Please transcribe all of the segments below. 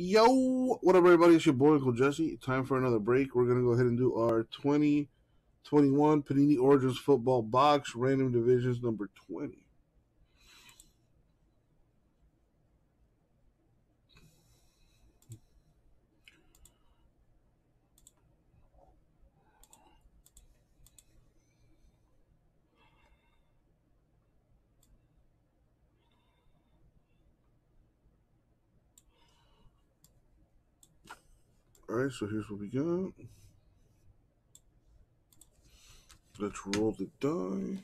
Yo, what up, everybody? It's your boy, Uncle Jesse. Time for another break. We're to go ahead and do our 2021 Panini Origins Football Box Random Divisions number 20. All right, so here's what we got. Let's roll the die.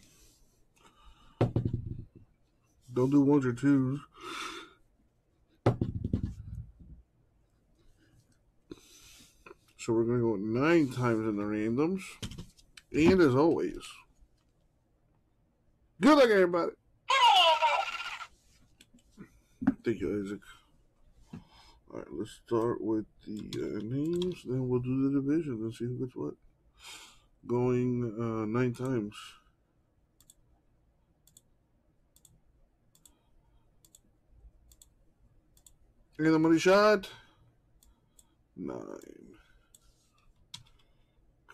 Don't do ones or twos. So we're going to go nine times in the randoms. And as always, good luck, everybody. Thank you, Isaac. All right, let's start with the uh, names, then we'll do the divisions and see who gets what. Going uh, nine times. And the money shot. Nine.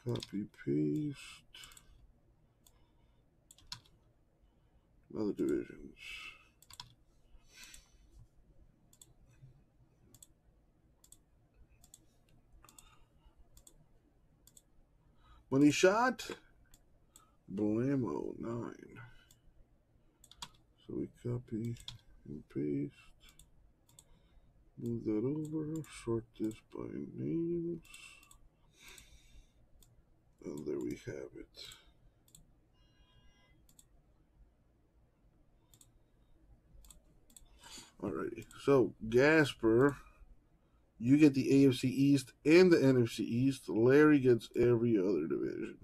Copy, paste. Other divisions. Money shot. Blammo, nine. So we copy and paste. Move that over. Sort this by names. And there we have it. Alrighty. So Gasper, you get the AFC East and the NFC East. Larry gets every other division.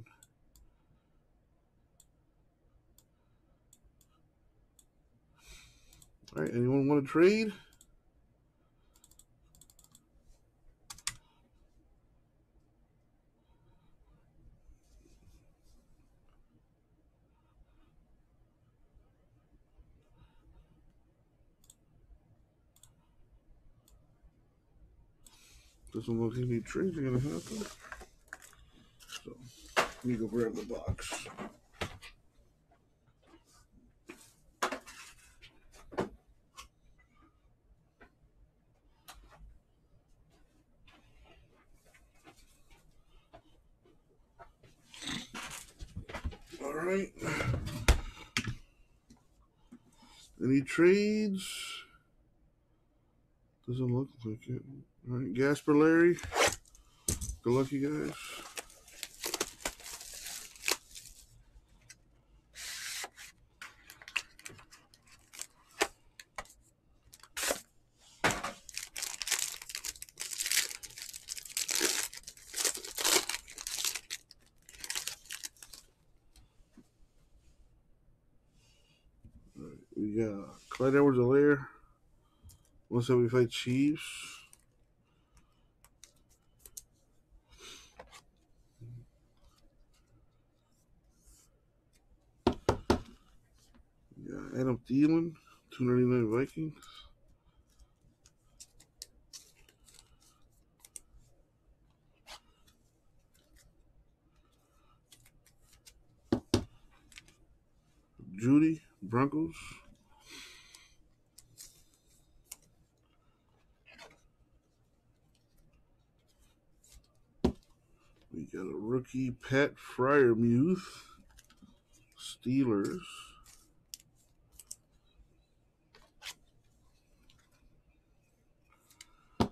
All right, anyone want to trade? Doesn't look like any trades are gonna happen. So let me go grab the box. All right. Any trades? Doesn't look like it. All right, Gasper Larry. Good luck, you guys. We got Clyde Edwards Helaire. 175 Chiefs. Adam Thielen, 299 Vikings. Jeudy, Broncos. We got a rookie Pat Freiermuth, Steelers. Right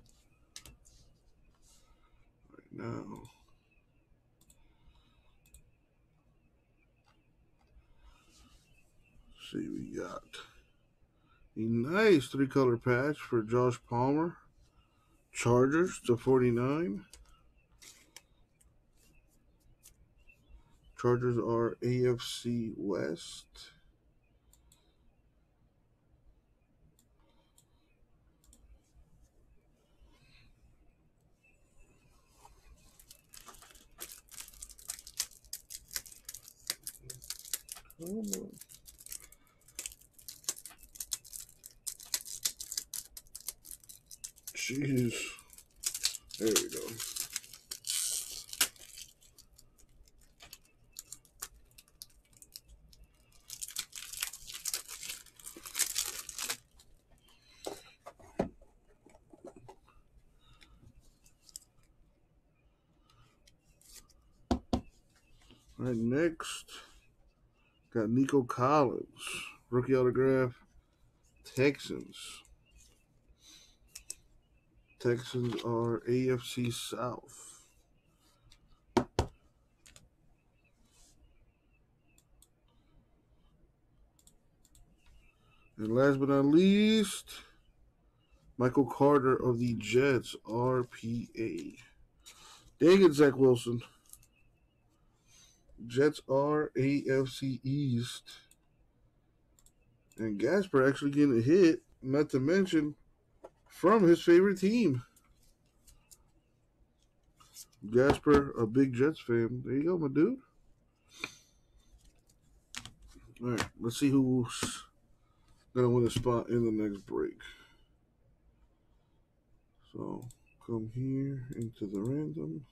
now. See, we got a nice three color patch for Josh Palmer. Chargers to 49. Chargers are AFC West. Jeez. There we go. All right, next got Nico Collins, rookie autograph, Texans. Texans are AFC South. And last but not least, Michael Carter of the Jets, RPA. Dang it, Zach Wilson. Jets are AFC East. And Gasper actually getting a hit, not to mention from his favorite team. Gasper, a big Jets fan. There you go, my dude. All right, let's see who's going to win a spot in the next break. So come here into the random.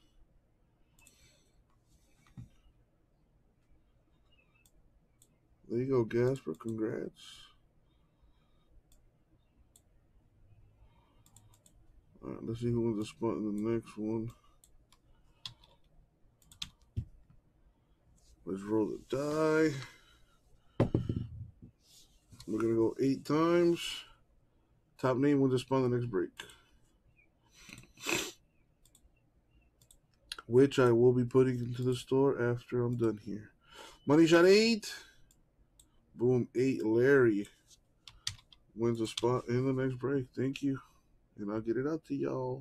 There you go, Gasper. Congrats. Let's see who wins the spot in the next one. Let's roll the die. We're going to go eight times. Top name wins the spot in the next break. Which I will be putting into the store after I'm done here. Money shot eight. Boom, eight. Larry wins a spot in the next break. Thank you. And I'll get it out to y'all.